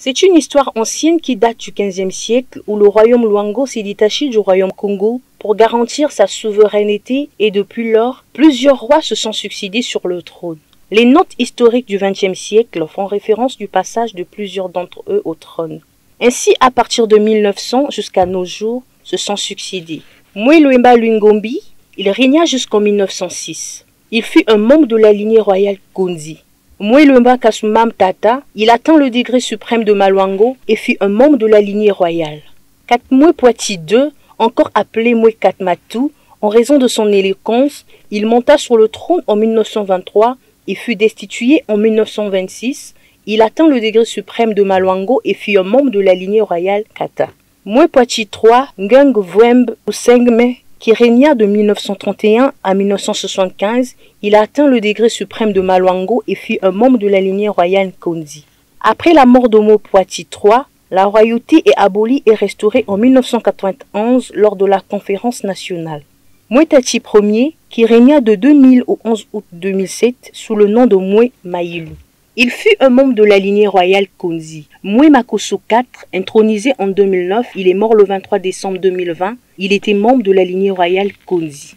C'est une histoire ancienne qui date du XVe siècle où le royaume Luango s'est détaché du royaume Congo pour garantir sa souveraineté et depuis lors, plusieurs rois se sont succédés sur le trône. Les notes historiques du XXe siècle font référence du passage de plusieurs d'entre eux au trône. Ainsi, à partir de 1900 jusqu'à nos jours, se sont succédés. Mweluemba Lungombi, il régna jusqu'en 1906. Il fut un membre de la lignée royale Gonzi. Mwelemba Kasumam Tata, il atteint le degré suprême de Malwango et fut un membre de la lignée royale. Katmwe Poiti II, encore appelé Mwe Katmatu, en raison de son éloquence, il monta sur le trône en 1923 et fut destitué en 1926. Il atteint le degré suprême de Malwango et fut un membre de la lignée royale Kata. Mwe Poiti III, Ngang Vwemb Usengme, qui régna de 1931 à 1975, il atteint le degré suprême de Malwango et fut un membre de la lignée royale Konzi. Après la mort d'Homo Poiti III, la royauté est abolie et restaurée en 1991 lors de la conférence nationale. Mwetati Ier, qui régna de 2000 au 11 août 2007 sous le nom de Mwe Maïlu. Il fut un membre de la lignée royale Konzi. Mwe Makoso IV, intronisé en 2009, il est mort le 23 décembre 2020. Il était membre de la lignée royale Konzi.